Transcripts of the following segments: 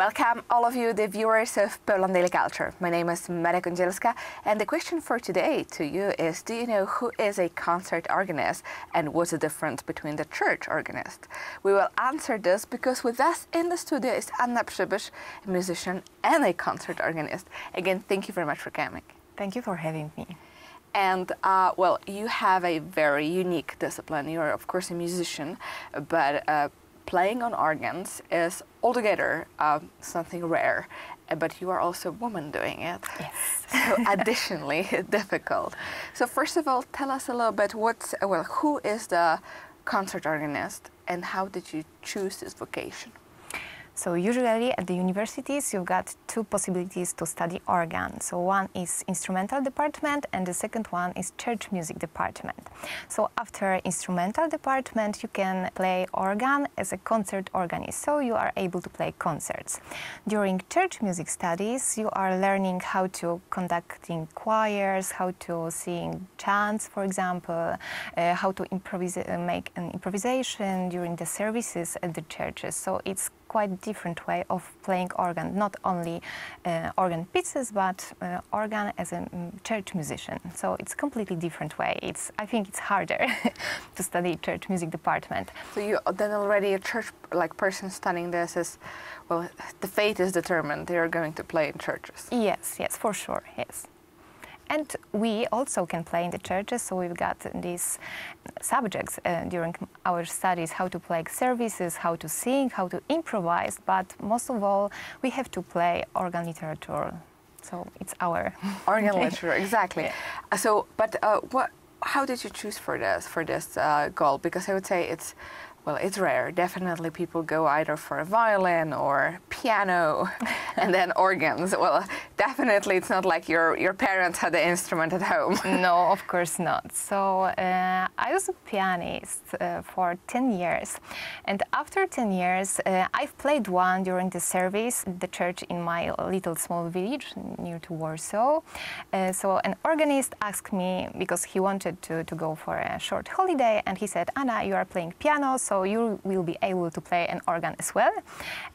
Welcome, all of you, the viewers of Poland Daily Culture. My name is Maria Kądzielska, and the question for today to you is Do you know who is a concert organist and what's the difference between the church organist? We will answer this because with us in the studio is Anna Przybysz, a musician and a concert organist. Again, thank you very much for coming. Thank you for having me. And uh, well, you have a very unique discipline. You're, of course, a musician, but uh, playing on organs is altogether uh, something rare, but you are also a woman doing it. Yes. so additionally difficult. So first of all, tell us a little bit what's well, who is the concert organist, and how did you choose this vocation? So usually at the universities you've got two possibilities to study organ. So one is instrumental department and the second one is church music department. So after instrumental department you can play organ as a concert organist. So you are able to play concerts. During church music studies you are learning how to conducting choirs, how to sing chants for example, uh, how to improvise, uh, make an improvisation during the services at the churches. So it's quite different way of playing organ, not only uh, organ pieces, but uh, organ as a um, church musician. So it's completely different way. It's I think it's harder to study church music department. So you then already a church like person studying this is well, the fate is determined. They are going to play in churches. Yes, yes, for sure, yes. And we also can play in the churches, so we've got these subjects uh, during our studies how to play services, how to sing, how to improvise, but most of all, we have to play organ literature. So it's our organ literature, exactly. Yeah. Uh, so, but uh, what? How did you choose for this for this uh, goal? Because I would say it's well, it's rare. Definitely, people go either for a violin or piano, and then organs. Well, definitely, it's not like your your parents had the instrument at home. no, of course not. So uh, I was a pianist uh, for ten years, and after ten years, uh, I've played one during the service the church in my little small village near to Warsaw. Uh, so an organist asked me because he wanted to, to go for a short holiday, and he said, "Anna, you are playing piano." So you will be able to play an organ as well.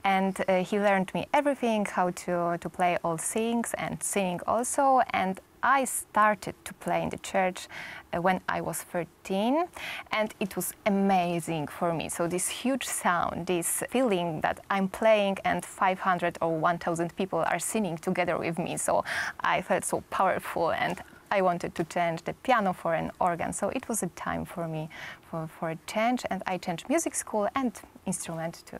And uh, he learned me everything, how to, to play all things and singing also. And I started to play in the church uh, when I was 13, and it was amazing for me. So, this huge sound, this feeling that I'm playing and 500 or 1,000 people are singing together with me. So, I felt so powerful and I wanted to change the piano for an organ. So it was a time for me for, for a change, and I changed music school and instrument too.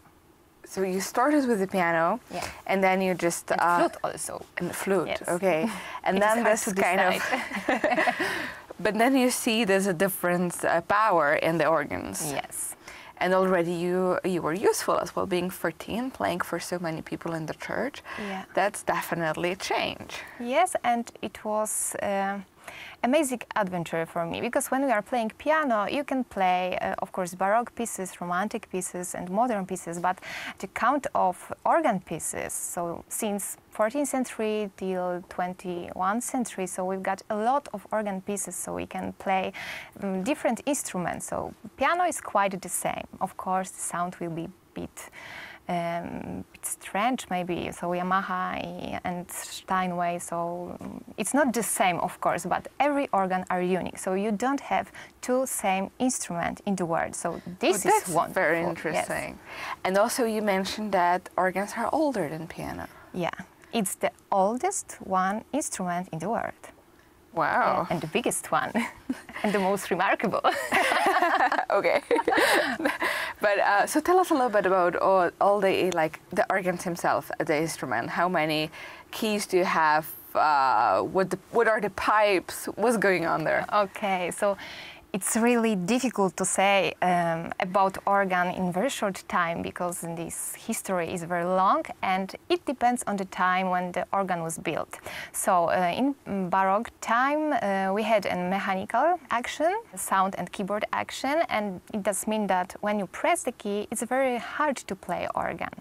So you started with the piano, yeah. and then you just and uh, flute also. And the flute, yes. okay. And then this kind of. but then you see there's a different uh, power in the organs. Yes and already you you were useful as well being 13 playing for so many people in the church yeah that's definitely a change yes and it was uh, amazing adventure for me because when we are playing piano, you can play, uh, of course, baroque pieces, romantic pieces, and modern pieces, but the count of organ pieces, so since 14th century till 21st century, so we've got a lot of organ pieces, so we can play um, different instruments. So piano is quite the same. Of course, the sound will be bit um, bit strange maybe. So Yamaha and Steinway, so it's not the same, of course, but every organ are unique. So you don't have two same instrument in the world. So this well, is one very interesting. Yes. And also you mentioned that organs are older than piano. Yeah, it's the oldest one instrument in the world. Wow. And the biggest one, and the most remarkable. okay. but uh, so tell us a little bit about all, all, the like the organs himself, the instrument. How many keys do you have? Uh, what the, what are the pipes? What's going on there? Okay, so it's really difficult to say um, about organ in very short time because this history is very long and it depends on the time when the organ was built. So uh, in Baroque time uh, we had a mechanical action, sound and keyboard action and it does mean that when you press the key it's very hard to play organ.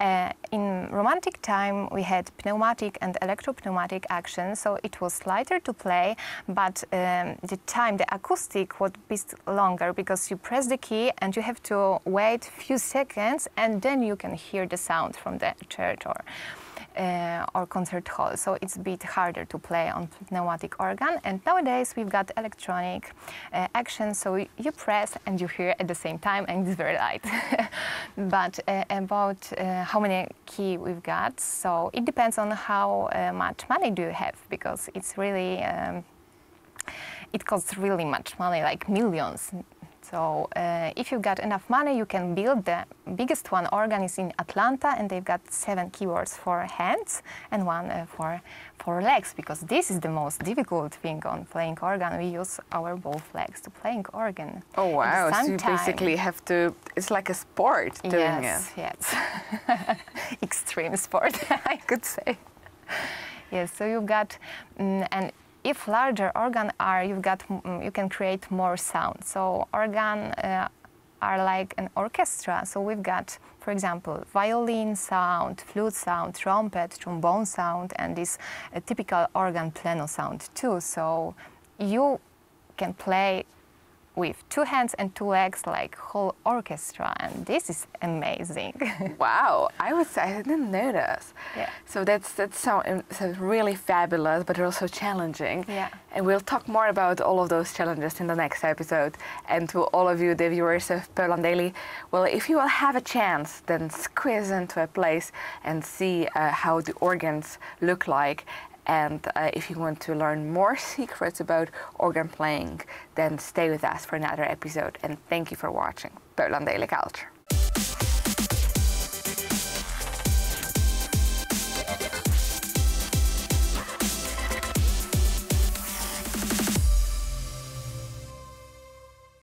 Uh, in Romantic time we had pneumatic and electropneumatic action so it was lighter to play but um, the time, the acoustic like what bit longer because you press the key and you have to wait a few seconds and then you can hear the sound from the church or uh, or concert hall. So it's a bit harder to play on pneumatic organ. And nowadays we've got electronic uh, action, so you press and you hear at the same time, and it's very light. but uh, about uh, how many key we've got, so it depends on how uh, much money do you have, because it's really. Um, it costs really much money, like millions so uh, if you've got enough money, you can build the biggest one organ is in Atlanta, and they've got seven keyboards for hands and one uh, for for legs because this is the most difficult thing on playing organ. We use our both legs to playing organ. Oh wow! So you basically have to. It's like a sport doing yes, it. Yes, extreme sport, I could say. Yes, so you've got, um, and if larger organ are, you've got, mm, you can create more sound. So organ uh, are like an orchestra. So we've got, for example, violin sound, flute sound, trumpet, trombone sound, and this uh, typical organ pleno sound too. So you can play with two hands and two legs like whole orchestra and this is amazing. Wow i was i didn't notice. Yeah. So that's that's so, so really fabulous but also challenging. Yeah. And we'll talk more about all of those challenges in the next episode. And to all of you the viewers of Poland Daily well if you will have a chance then squeeze into a place and see uh, how the organs look like and uh, if you want to learn more secrets about organ playing, then stay with us for another episode. And thank you for watching Poland Daily Culture.